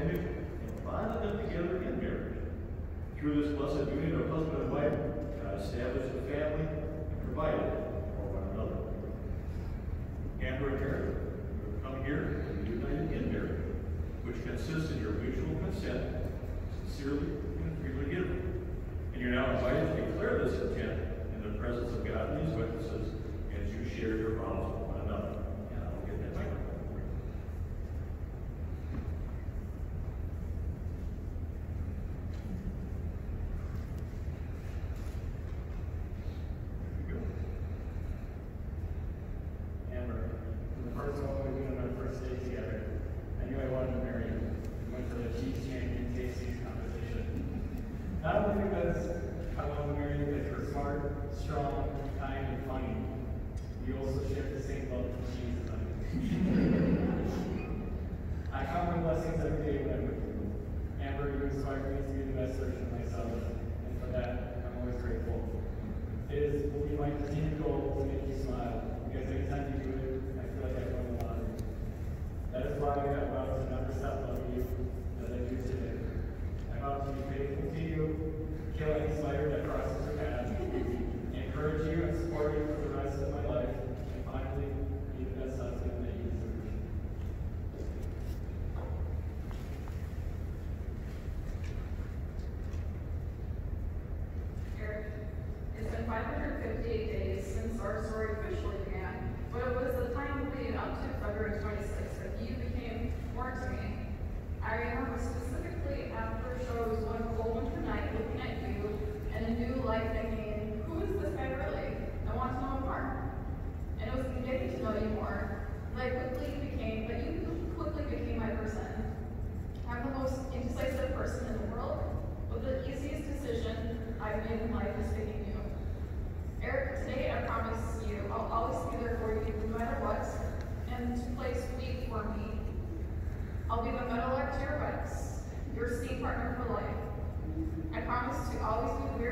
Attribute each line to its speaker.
Speaker 1: and bonded them together in marriage. Through this blessed union of husband and wife, God established a family and provided for one another. And you have come here to united in marriage, which consists in your mutual consent, sincerely and freely given. And you're now invited to declare this intent in the presence of God and these witnesses as you share your vows with one another. And I'll get that microphone for you. There you go.
Speaker 2: Amber, from the first moment we went on our first date together, I knew I wanted to marry you. We went to the cheese champion tasting competition. I wanted to marry you because you're smart, strong, kind, and funny, we also share the same love for as I count my blessings every day when I'm with you. Amber, you inspire me to be the best version of myself, and for that, I'm always grateful. It is will be my continued goal to make you smile, because anytime you do it, I feel like I've won the lottery. That is why I vow to never stop loving you as I do today. I vow to be faithful to you, kill any spider that crosses your path, encourage you and support you for the rest of my life, and finally, be the best husband that you deserve.
Speaker 3: Eric, it's been 558 days since our story officially began, but it was the time leading up to February 26th that you became more to me. I remember specifically after shows one cold winter night looking at you and a new light thinking, who is this guy really? I want to know more. And it was in getting to know you more that I quickly became, that you quickly became my person. I'm the most indecisive person in the world, but the easiest decision I've made in life is picking you. Eric, today I promise you I'll always be there for you no matter what, and to play sweet for me. I'll be the metal to your seat partner for life. I promise to always be weird